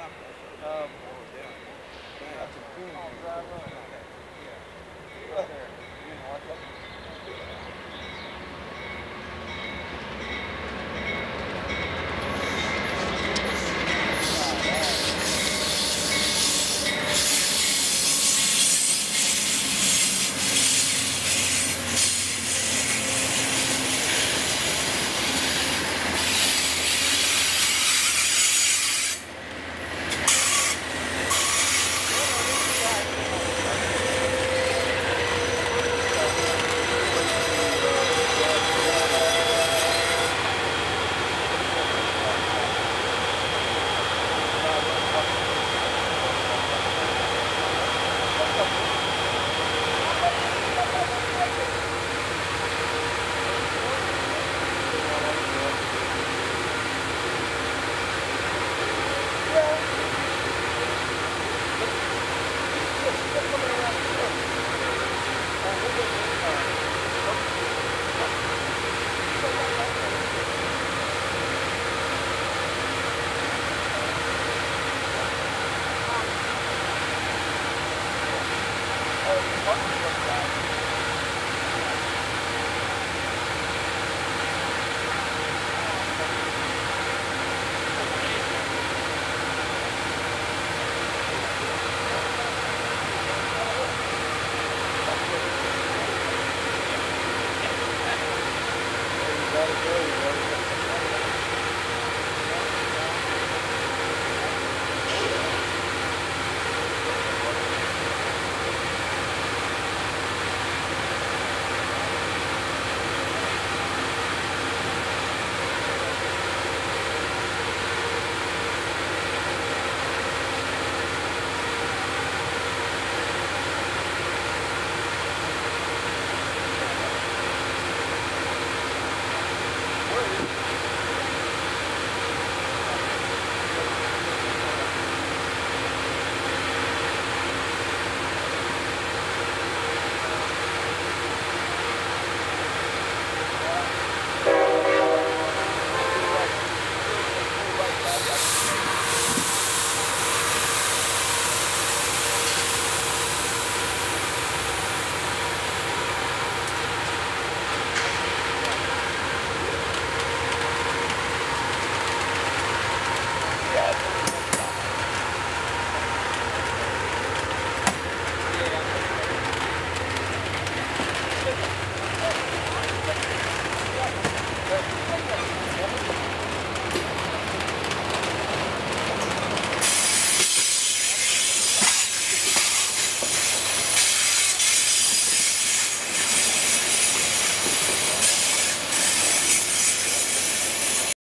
Um,